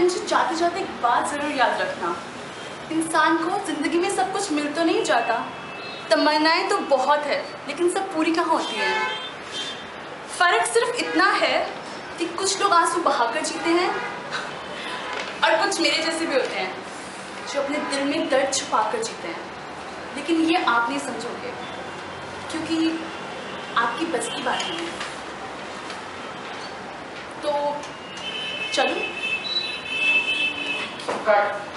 मुझे जाते जाते एक बात ज़रूर याद रखना। इंसान को ज़िंदगी में सब कुछ मिल तो नहीं जाता। तमन्नाएँ तो बहुत है, लेकिन सब पूरी कहाँ होती हैं? फ़र्क सिर्फ़ इतना है कि कुछ लोग आँसू बहाकर जीते हैं और कुछ मेरे जैसे भी होते हैं, जो अपने दिल में दर्द छुपा कर जीते हैं। लेकिन ये आप नहीं समझोगे, क्योंकि आपकी बस की बात नहीं है। तो चलो как